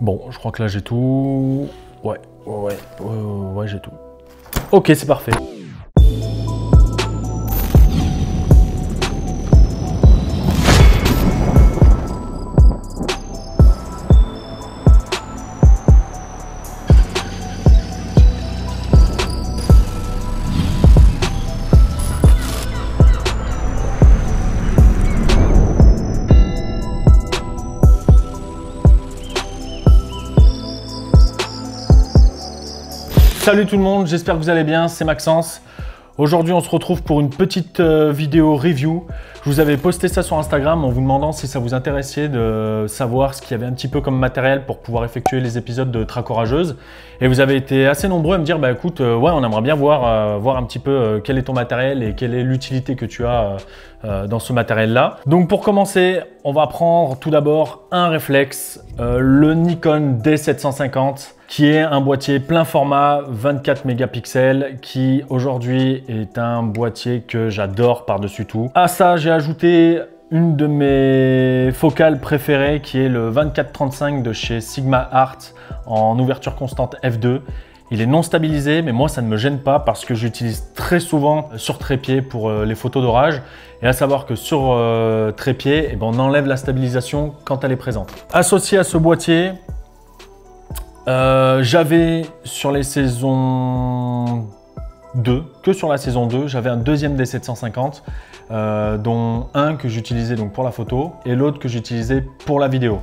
Bon, je crois que là j'ai tout. Ouais, ouais, ouais, ouais, ouais j'ai tout. Ok, c'est parfait. Salut tout le monde, j'espère que vous allez bien, c'est Maxence. Aujourd'hui on se retrouve pour une petite euh, vidéo review. Je vous avais posté ça sur Instagram en vous demandant si ça vous intéressait de savoir ce qu'il y avait un petit peu comme matériel pour pouvoir effectuer les épisodes de Tracorageuse. Et vous avez été assez nombreux à me dire, bah écoute, euh, ouais on aimerait bien voir, euh, voir un petit peu quel est ton matériel et quelle est l'utilité que tu as dans ce matériel-là. Donc pour commencer, on va prendre tout d'abord un réflexe, le Nikon D750 qui est un boîtier plein format 24 mégapixels qui aujourd'hui est un boîtier que j'adore par-dessus tout. À ça, j'ai ajouté une de mes focales préférées qui est le 24-35 de chez Sigma Art en ouverture constante f2. Il est non stabilisé, mais moi ça ne me gêne pas parce que j'utilise très souvent sur trépied pour euh, les photos d'orage. Et à savoir que sur euh, trépied, eh ben, on enlève la stabilisation quand elle est présente. Associé à ce boîtier, euh, j'avais sur les saisons 2, que sur la saison 2, j'avais un deuxième D750, euh, dont un que j'utilisais donc pour la photo et l'autre que j'utilisais pour la vidéo.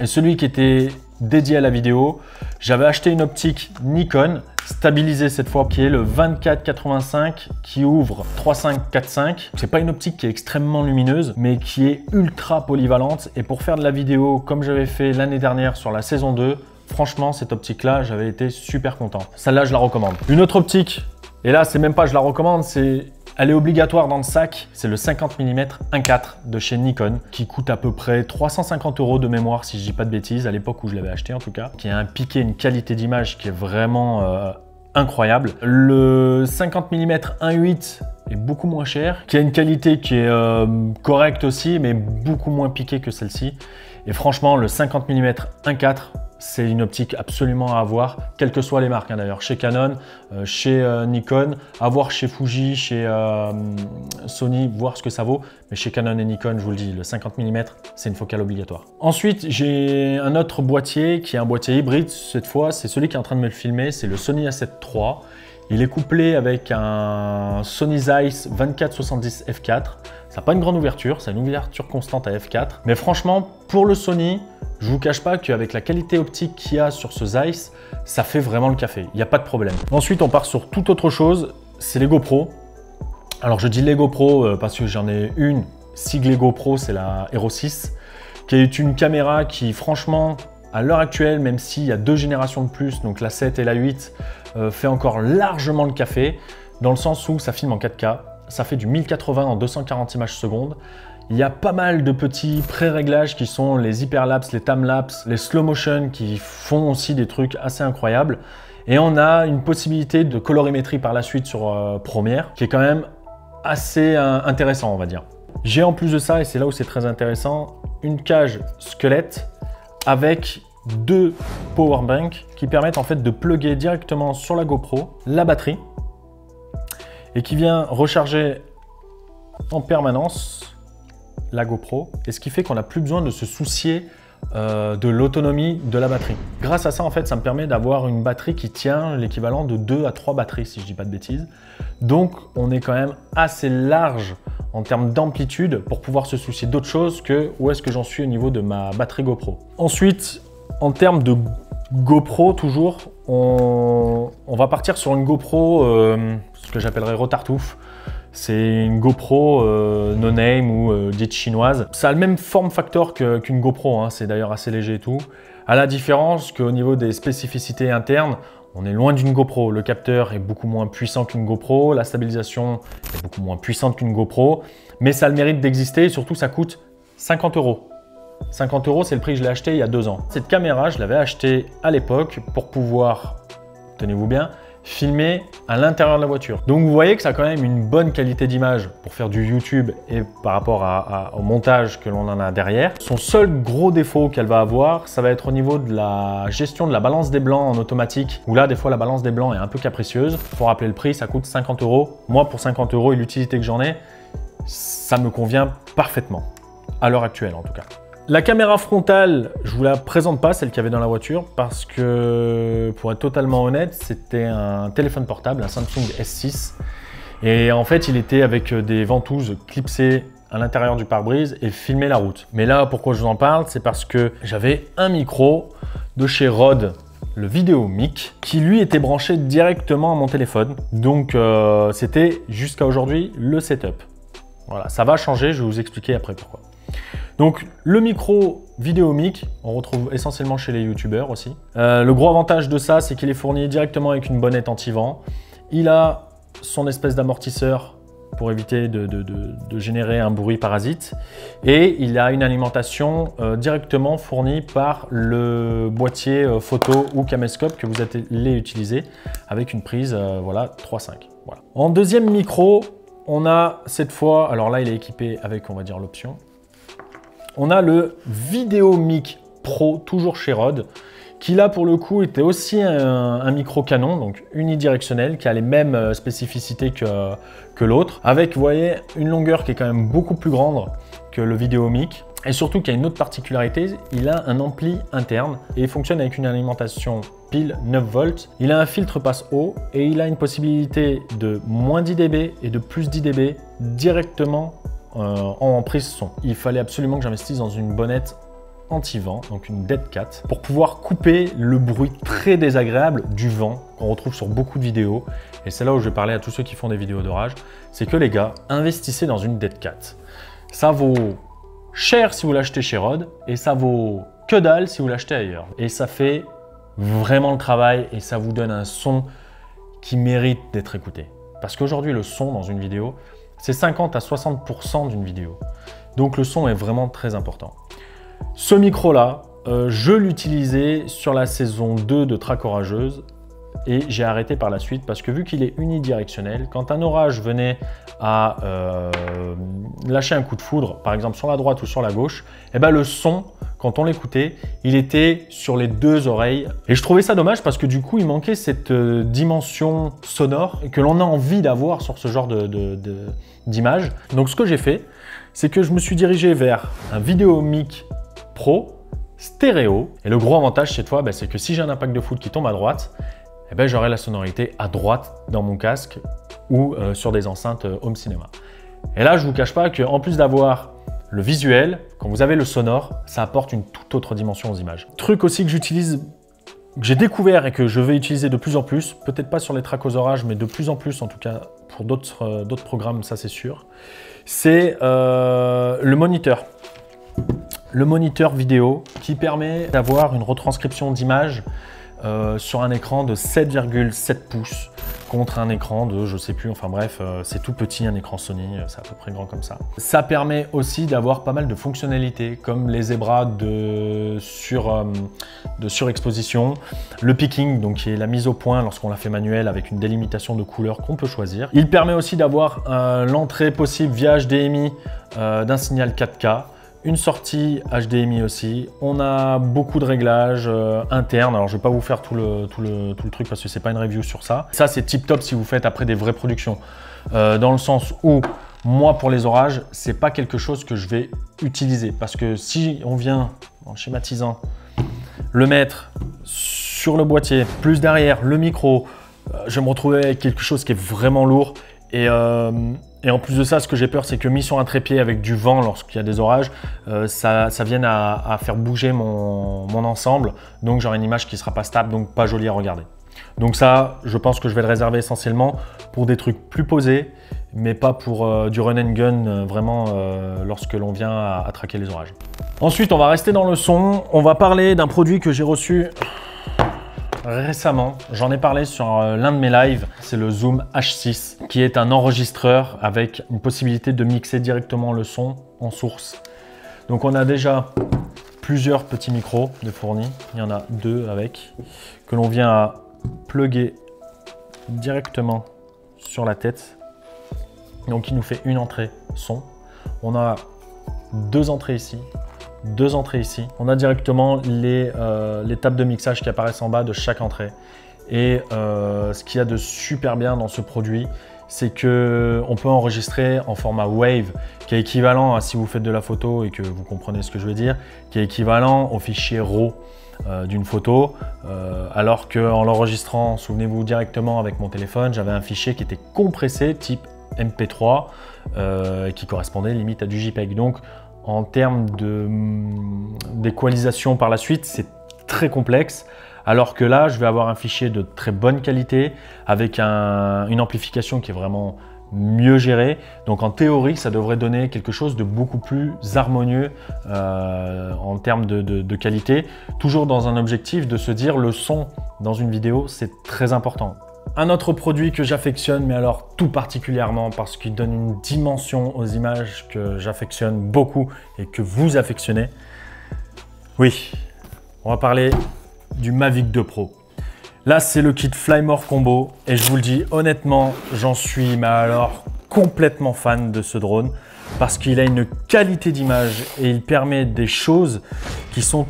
Et celui qui était dédié à la vidéo, j'avais acheté une optique Nikon, stabilisée cette fois, qui est le 24-85 qui ouvre 3545. C'est pas une optique qui est extrêmement lumineuse, mais qui est ultra polyvalente. Et pour faire de la vidéo comme j'avais fait l'année dernière sur la saison 2, Franchement, cette optique-là, j'avais été super content. Celle-là, je la recommande. Une autre optique, et là, c'est même pas je la recommande, c'est elle est obligatoire dans le sac, c'est le 50 mm 1.4 de chez Nikon qui coûte à peu près 350 euros de mémoire si je dis pas de bêtises, à l'époque où je l'avais acheté en tout cas, qui a un piqué, une qualité d'image qui est vraiment euh, incroyable. Le 50 mm 1.8 est beaucoup moins cher, qui a une qualité qui est euh, correcte aussi, mais beaucoup moins piqué que celle-ci. Et franchement, le 50 mm 1.4, c'est une optique absolument à avoir, quelles que soient les marques hein, d'ailleurs, chez Canon, euh, chez euh, Nikon, à voir chez Fuji, chez euh, Sony, voir ce que ça vaut. Mais chez Canon et Nikon, je vous le dis, le 50 mm, c'est une focale obligatoire. Ensuite, j'ai un autre boîtier qui est un boîtier hybride. Cette fois, c'est celui qui est en train de me le filmer, c'est le Sony A7 III. Il est couplé avec un Sony Zeiss 2470 f4. Ça n'a pas une grande ouverture, c'est une ouverture constante à f4. Mais franchement, pour le Sony, je vous cache pas qu'avec la qualité optique qu'il y a sur ce Zeiss, ça fait vraiment le café, il n'y a pas de problème. Ensuite, on part sur toute autre chose, c'est les GoPro. Alors je dis les GoPro euh, parce que j'en ai une. Siglée GoPro, c'est la Hero 6, qui est une caméra qui franchement, à l'heure actuelle, même s'il y a deux générations de plus, donc la 7 et la 8, euh, fait encore largement le café, dans le sens où ça filme en 4K, ça fait du 1080 en 240 images secondes, il y a pas mal de petits pré-réglages qui sont les hyperlapse, les timelapse, les slow motion qui font aussi des trucs assez incroyables. Et on a une possibilité de colorimétrie par la suite sur euh, Premiere qui est quand même assez euh, intéressant, on va dire. J'ai en plus de ça, et c'est là où c'est très intéressant, une cage squelette avec deux powerbanks qui permettent en fait de plugger directement sur la GoPro la batterie et qui vient recharger en permanence la GoPro, et ce qui fait qu'on n'a plus besoin de se soucier euh, de l'autonomie de la batterie. Grâce à ça, en fait, ça me permet d'avoir une batterie qui tient l'équivalent de 2 à 3 batteries, si je dis pas de bêtises. Donc, on est quand même assez large en termes d'amplitude pour pouvoir se soucier d'autre chose que où est-ce que j'en suis au niveau de ma batterie GoPro. Ensuite, en termes de GoPro, toujours, on, va partir sur une GoPro, euh, ce que j'appellerais retartouf. C'est une GoPro euh, no-name ou euh, dite chinoise. Ça a le même form factor qu'une GoPro, hein. c'est d'ailleurs assez léger et tout. À la différence qu'au niveau des spécificités internes, on est loin d'une GoPro. Le capteur est beaucoup moins puissant qu'une GoPro, la stabilisation est beaucoup moins puissante qu'une GoPro, mais ça a le mérite d'exister et surtout ça coûte 50 euros. 50 euros, c'est le prix que je l'ai acheté il y a deux ans. Cette caméra, je l'avais achetée à l'époque pour pouvoir, tenez-vous bien, filmé à l'intérieur de la voiture. Donc vous voyez que ça a quand même une bonne qualité d'image pour faire du YouTube et par rapport au montage que l'on en a derrière. Son seul gros défaut qu'elle va avoir, ça va être au niveau de la gestion de la balance des blancs en automatique, où là des fois la balance des blancs est un peu capricieuse. Pour rappeler le prix, ça coûte 50 euros. Moi pour 50 euros et l'utilité que j'en ai, ça me convient parfaitement, à l'heure actuelle en tout cas. La caméra frontale, je vous la présente pas, celle qu'il y avait dans la voiture, parce que, pour être totalement honnête, c'était un téléphone portable, un Samsung S6. Et en fait, il était avec des ventouses clipsées à l'intérieur du pare-brise et filmait la route. Mais là, pourquoi je vous en parle, c'est parce que j'avais un micro de chez Rode, le Vidéo Mic, qui lui était branché directement à mon téléphone. Donc, euh, c'était jusqu'à aujourd'hui le setup. Voilà, ça va changer, je vais vous expliquer après pourquoi. Donc le micro vidéo mic, on retrouve essentiellement chez les youtubeurs aussi. Euh, le gros avantage de ça, c'est qu'il est fourni directement avec une bonnette anti-vent. Il a son espèce d'amortisseur pour éviter de, générer un bruit parasite. Et il a une alimentation euh, directement fournie par le boîtier euh, photo ou caméscope que vous allez utiliser avec une prise voilà, 3.5. Voilà. En deuxième micro, on a cette fois, alors là il est équipé avec on va dire l'option, on a le Mic Pro, toujours chez Rode, qui là pour le coup était aussi un, micro canon, donc unidirectionnel, qui a les mêmes euh, spécificités que, l'autre, avec voyez une longueur qui est quand même beaucoup plus grande que le Mic, et surtout qu'il y a une autre particularité, il a un ampli interne et il fonctionne avec une alimentation pile 9 volts. Il a un filtre passe haut et il a une possibilité de moins 10 dB et de plus 10 dB directement en prise son. Il fallait absolument que j'investisse dans une bonnette anti-vent, donc une Dead Cat, pour pouvoir couper le bruit très désagréable du vent qu'on retrouve sur beaucoup de vidéos. Et c'est là où je vais parler à tous ceux qui font des vidéos d'orage, c'est que les gars, investissez dans une Dead Cat. Ça vaut cher si vous l'achetez chez Rode et ça vaut que dalle si vous l'achetez ailleurs. Et ça fait vraiment le travail et ça vous donne un son qui mérite d'être écouté. Parce qu'aujourd'hui, le son dans une vidéo, c'est 50 à 60% d'une vidéo. Donc le son est vraiment très important. Ce micro-là, euh, je l'utilisais sur la saison 2 de Track Orageuse et j'ai arrêté par la suite parce que vu qu'il est unidirectionnel, quand un orage venait à euh, lâcher un coup de foudre, par exemple sur la droite ou sur la gauche, eh ben le son, quand on l'écoutait, il était sur les deux oreilles. Et je trouvais ça dommage parce que du coup, il manquait cette euh, dimension sonore que l'on a envie d'avoir sur ce genre d'image. Donc ce que j'ai fait, c'est que je me suis dirigé vers un vidéo mic pro stéréo. Et le gros avantage cette fois, ben, c'est que si j'ai un impact de foot qui tombe à droite, eh ben, j'aurai la sonorité à droite dans mon casque ou euh, sur des enceintes euh, home cinéma. Et là, je vous cache pas qu'en plus d'avoir le visuel, quand vous avez le sonore, ça apporte une toute autre dimension aux images. Truc aussi que j'utilise, que j'ai découvert et que je vais utiliser de plus en plus, peut-être pas sur les tracks orages, mais de plus en plus en tout cas pour d'autres euh, programmes, ça c'est sûr, c'est le moniteur. Le moniteur vidéo qui permet d'avoir une retranscription d'image euh, sur un écran de 7,7 pouces contre un écran de, je sais plus, enfin bref, euh, c'est tout petit, un écran Sony, euh, c'est à peu près grand comme ça. Ça permet aussi d'avoir pas mal de fonctionnalités, comme les zébras de, sur, de surexposition, le picking, donc qui est la mise au point lorsqu'on la fait manuel avec une délimitation de couleurs qu'on peut choisir. Il permet aussi d'avoir l'entrée possible via HDMI d'un signal 4K, une sortie HDMI aussi. On a beaucoup de réglages euh, internes. Alors, je vais pas vous faire tout le, tout le, tout le truc parce que c'est pas une review sur ça. Ça, c'est tip top si vous faites après des vraies productions. Euh, dans le sens où, moi, pour les orages, c'est pas quelque chose que je vais utiliser. Parce que si on vient, en schématisant, le mettre sur le boîtier, plus derrière, le micro, euh, je vais me retrouver avec quelque chose qui est vraiment lourd. Et, et en plus de ça, ce que j'ai peur, c'est que mis sur un trépied avec du vent lorsqu'il y a des orages, euh, ça, vienne à, faire bouger mon, ensemble. Donc j'aurai une image qui ne sera pas stable, donc pas jolie à regarder. Donc ça, je pense que je vais le réserver essentiellement pour des trucs plus posés, mais pas pour euh, du run and gun euh, vraiment lorsque l'on vient à traquer les orages. Ensuite, on va rester dans le son. On va parler d'un produit que j'ai reçu récemment. J'en ai parlé sur euh, l'un de mes lives, c'est le Zoom H6, qui est un enregistreur avec une possibilité de mixer directement le son en source. Donc on a déjà plusieurs petits micros de fournis, il y en a deux avec, que l'on vient à plugger directement sur la tête. Donc il nous fait une entrée son. On a deux entrées ici, deux entrées ici. On a directement les, euh, les tables de mixage qui apparaissent en bas de chaque entrée. Et euh, ce qu'il y a de super bien dans ce produit, c'est que on peut enregistrer en format Wave, qui est équivalent à si vous faites de la photo et que vous comprenez ce que je veux dire, qui est équivalent au fichier RAW euh, d'une photo, euh, alors qu'en l'enregistrant, souvenez-vous directement avec mon téléphone, j'avais un fichier qui était compressé type MP3, qui correspondait limite à du JPEG. Donc en termes d'équalisation par la suite, c'est très complexe. Alors que là, je vais avoir un fichier de très bonne qualité avec une amplification qui est vraiment mieux gérée. Donc en théorie, ça devrait donner quelque chose de beaucoup plus harmonieux euh, en termes de, qualité. Toujours dans un objectif de se dire le son dans une vidéo, c'est très important. Un autre produit que j'affectionne, mais alors tout particulièrement parce qu'il donne une dimension aux images que j'affectionne beaucoup et que vous affectionnez. Oui, on va parler du Mavic 2 Pro. Là, c'est le kit Flymore Combo et je vous le dis honnêtement, j'en suis alors complètement fan de ce drone parce qu'il a une qualité d'image et il permet des choses qui sont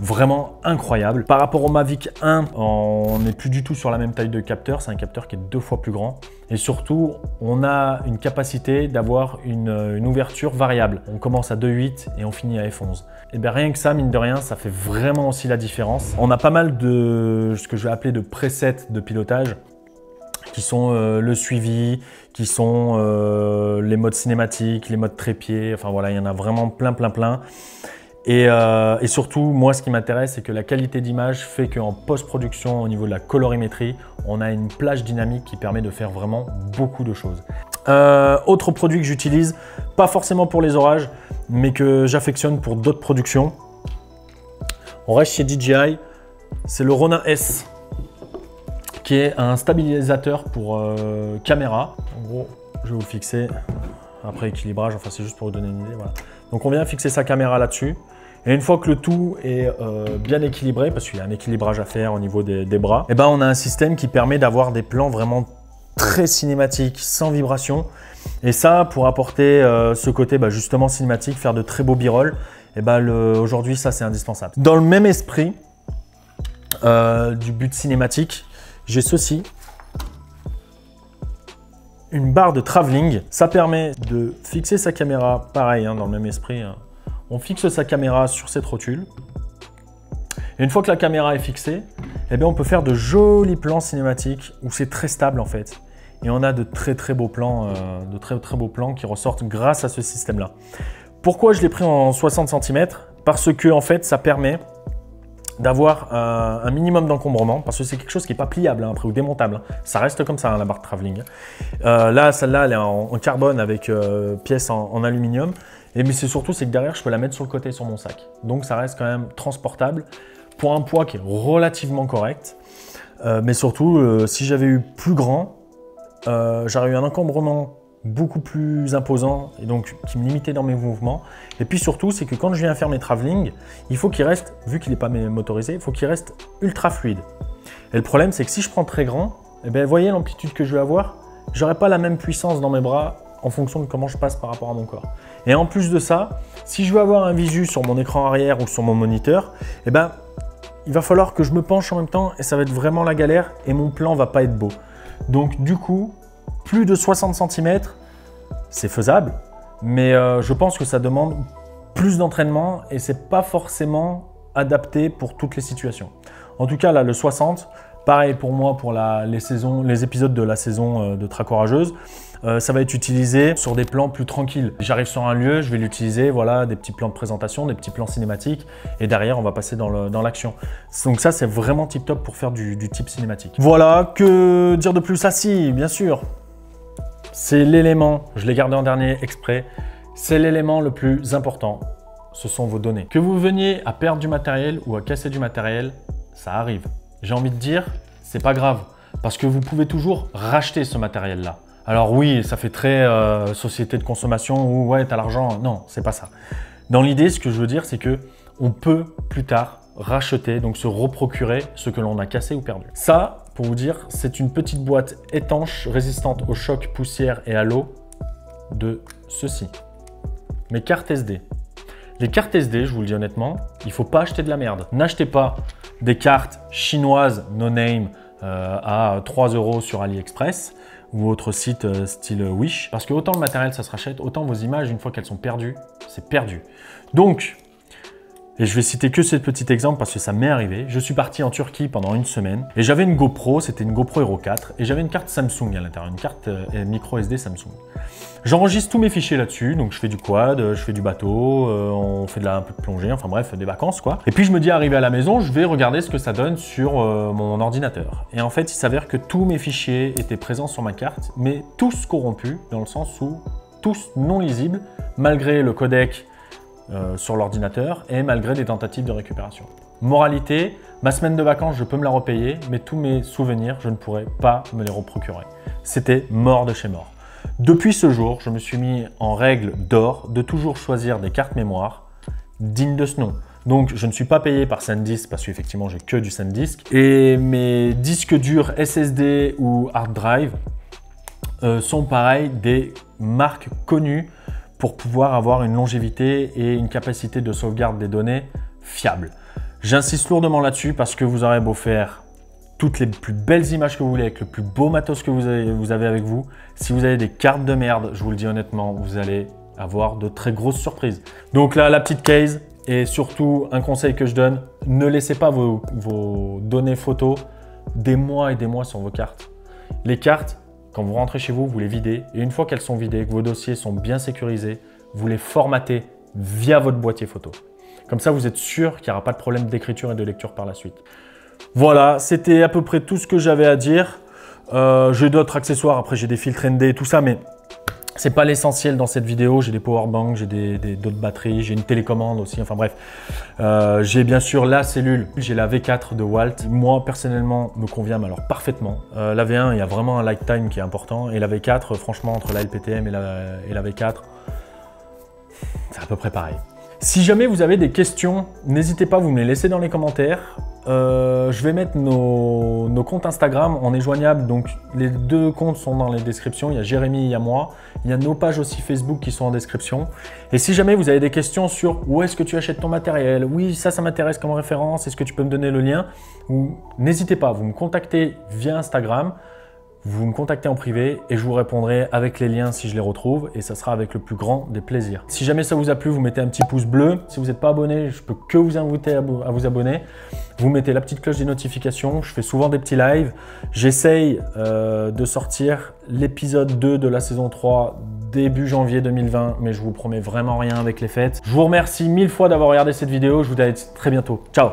vraiment incroyable. Par rapport au Mavic 1, on n'est plus du tout sur la même taille de capteur, c'est un capteur qui est deux fois plus grand. Et surtout, on a une capacité d'avoir une, ouverture variable. On commence à 2.8 et on finit à F11. Et bien rien que ça, mine de rien, ça fait vraiment aussi la différence. On a pas mal de ce que je vais appeler de presets de pilotage qui sont euh, le suivi, qui sont euh, les modes cinématiques, les modes trépied, enfin voilà, il y en a vraiment plein plein plein. Euh, et, surtout, moi, ce qui m'intéresse, c'est que la qualité d'image fait qu'en post-production, au niveau de la colorimétrie, on a une plage dynamique qui permet de faire vraiment beaucoup de choses. Euh, autre produit que j'utilise, pas forcément pour les orages, mais que j'affectionne pour d'autres productions. On reste chez DJI, c'est le Ronin S, qui est un stabilisateur pour euh, caméra. En gros, je vais vous fixer après équilibrage, enfin c'est juste pour vous donner une idée. Voilà. Donc on vient fixer sa caméra là-dessus. Et une fois que le tout est euh, bien équilibré, parce qu'il y a un équilibrage à faire au niveau des, bras, eh ben on a un système qui permet d'avoir des plans vraiment très cinématiques, sans vibration. Et ça, pour apporter euh, ce côté bah, justement cinématique, faire de très beaux b-roll, et eh ben aujourd'hui ça c'est indispensable. Dans le même esprit euh, du but cinématique, j'ai ceci, une barre de travelling. Ça permet de fixer sa caméra, pareil, hein, dans le même esprit, hein, on fixe sa caméra sur cette rotule. Et une fois que la caméra est fixée, eh on peut faire de jolis plans cinématiques où c'est très stable en fait. Et on a de très très beaux plans, euh, de très beaux plans qui ressortent grâce à ce système-là. Pourquoi je l'ai pris en 60 cm Parce que en fait ça permet d'avoir un, minimum d'encombrement, parce que c'est quelque chose qui n'est pas pliable hein, après ou démontable. Hein. Ça reste comme ça, hein, la barre de travelling. Euh, là, celle-là, elle est en, carbone avec euh, pièces en aluminium. Et mais c'est surtout, c'est que derrière, je peux la mettre sur le côté sur mon sac. Donc ça reste quand même transportable pour un poids qui est relativement correct. Euh, mais surtout, euh, si j'avais eu plus grand, j'aurais eu un encombrement beaucoup plus imposant et donc qui me limitait dans mes mouvements. Et puis surtout, c'est que quand je viens faire mes travelling, il faut qu'il reste, vu qu'il n'est pas motorisé, il faut qu'il reste ultra fluide. Et le problème, c'est que si je prends très grand, eh bien, voyez l'amplitude que je vais avoir, j'aurai pas la même puissance dans mes bras en fonction de comment je passe par rapport à mon corps. Et en plus de ça, si je veux avoir un visu sur mon écran arrière ou sur mon moniteur, eh ben, il va falloir que je me penche en même temps et ça va être vraiment la galère et mon plan va pas être beau. Donc du coup, plus de 60 cm, c'est faisable, mais euh, je pense que ça demande plus d'entraînement et c'est pas forcément adapté pour toutes les situations. En tout cas, là, le 60, pareil pour moi pour les, saisons, les épisodes de la saison euh, de Orageuse. Euh, ça va être utilisé sur des plans plus tranquilles. J'arrive sur un lieu, je vais l'utiliser, voilà, des petits plans de présentation, des petits plans cinématiques, et derrière, on va passer dans l'action. Donc ça, c'est vraiment tip top pour faire du, type cinématique. Voilà, que dire de plus? Ah si, bien sûr, c'est l'élément, je l'ai gardé en dernier exprès, c'est l'élément le plus important, ce sont vos données. Que vous veniez à perdre du matériel ou à casser du matériel, ça arrive. J'ai envie de dire, c'est pas grave, parce que vous pouvez toujours racheter ce matériel-là. Alors oui, ça fait très euh, société de consommation où ouais, t'as l'argent. Non, c'est pas ça. Dans l'idée, ce que je veux dire, c'est que on peut plus tard racheter, donc se reprocurer ce que l'on a cassé ou perdu. Ça, pour vous dire, c'est une petite boîte étanche, résistante au choc, poussière et à l'eau de ceci. Mes cartes SD. Les cartes SD, je vous le dis honnêtement, il faut pas acheter de la merde. N'achetez pas des cartes chinoises no name euh, à 3 euros sur AliExpress ou autre site euh, style Wish. Parce que autant le matériel ça se rachète, autant vos images, une fois qu'elles sont perdues, c'est perdu. Donc, et je vais citer que ce petit exemple parce que ça m'est arrivé. Je suis parti en Turquie pendant une semaine et j'avais une GoPro, c'était une GoPro Hero 4 et j'avais une carte Samsung à l'intérieur, une carte euh, micro SD Samsung. J'enregistre tous mes fichiers là-dessus, donc je fais du quad, je fais du bateau, euh, on fait de la, un peu de plongée, enfin bref, des vacances quoi. Et puis je me dis, arrivé à la maison, je vais regarder ce que ça donne sur euh, mon ordinateur. Et en fait, il s'avère que tous mes fichiers étaient présents sur ma carte, mais tous corrompus, dans le sens où tous non lisibles, malgré le codec euh, sur l'ordinateur et malgré des tentatives de récupération. Moralité, ma semaine de vacances, je peux me la repayer, mais tous mes souvenirs, je ne pourrais pas me les reprocurer. C'était mort de chez mort. Depuis ce jour, je me suis mis en règle d'or de toujours choisir des cartes mémoire dignes de ce nom. Donc, je ne suis pas payé par SanDisk parce qu'effectivement, j'ai que du SanDisk. Et mes disques durs SSD ou hard drive euh, sont pareil des marques connues pour pouvoir avoir une longévité et une capacité de sauvegarde des données fiable. J'insiste lourdement là-dessus parce que vous aurez beau faire toutes les plus belles images que vous voulez, avec le plus beau matos que vous avez, avec vous. Si vous avez des cartes de merde, je vous le dis honnêtement, vous allez avoir de très grosses surprises. Donc là, la petite case et surtout un conseil que je donne, ne laissez pas vos, vos données photos des mois et des mois sur vos cartes. Les cartes, quand vous rentrez chez vous, vous les videz et une fois qu'elles sont vidées, que vos dossiers sont bien sécurisés, vous les formatez via votre boîtier photo. Comme ça, vous êtes sûr qu'il n'y aura pas de problème d'écriture et de lecture par la suite. Voilà, c'était à peu près tout ce que j'avais à dire. Euh, j'ai d'autres accessoires, après j'ai des filtres ND et tout ça, mais c'est pas l'essentiel dans cette vidéo. J'ai des powerbanks, j'ai d'autres batteries, j'ai une télécommande aussi. Enfin bref, euh, j'ai bien sûr la cellule. J'ai la V4 de Walt. Moi personnellement, me convient alors parfaitement. Euh, la V1, il y a vraiment un lifetime qui est important. Et la V4, franchement, entre la LPTM et la, et la V4, c'est à peu près pareil. Si jamais vous avez des questions, n'hésitez pas, vous me les laissez dans les commentaires. Euh, je vais mettre nos, comptes Instagram, on est joignable, donc les deux comptes sont dans les descriptions. Il y a Jérémy, il y a moi. Il y a nos pages aussi Facebook qui sont en description. Et si jamais vous avez des questions sur où est-ce que tu achètes ton matériel, oui, ça, ça m'intéresse comme référence, est-ce que tu peux me donner le lien N'hésitez pas, vous me contactez via Instagram vous me contactez en privé et je vous répondrai avec les liens si je les retrouve et ça sera avec le plus grand des plaisirs. Si jamais ça vous a plu, vous mettez un petit pouce bleu. Si vous n'êtes pas abonné, je peux que vous inviter à vous abonner. Vous mettez la petite cloche des notifications. Je fais souvent des petits lives. J'essaye euh, de sortir l'épisode 2 de la saison 3 début janvier 2020, mais je vous promets vraiment rien avec les fêtes. Je vous remercie mille fois d'avoir regardé cette vidéo. Je vous dis à très bientôt. Ciao